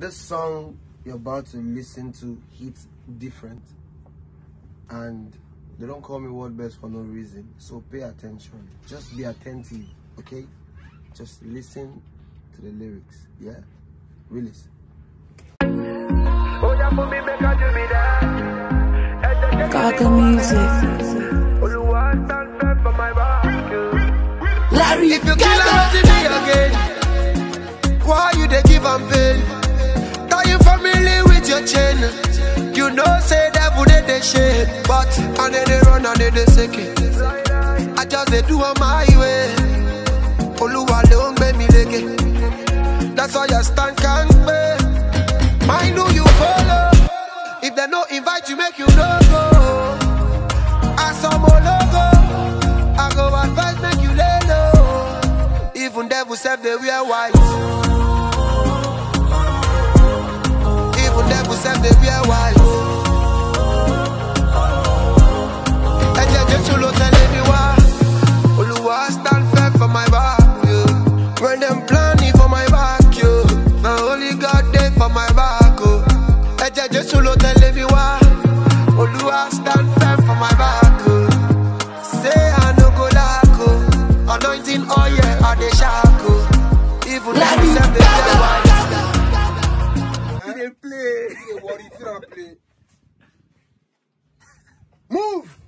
this song you're about to listen to hits different and they don't call me world best for no reason. So pay attention. Just be attentive okay? Just listen to the lyrics yeah? Release. Gaga music. Larry if you kill her to me again they they but I then they run and then they second i just they do on my way. Oluwa ń gbé mi lékè. That's why I stand can be. mind who you follow. If they no invite you make you no go. As some logo I go advise make you lay low. Even devil self they wear white to l'hôtel if you stand firm for my back. Oh. Say I no go lack. Oh. Anointing oil, oh yeah, I dey shark. Oh. Even if you send the devil, I dey play. Move.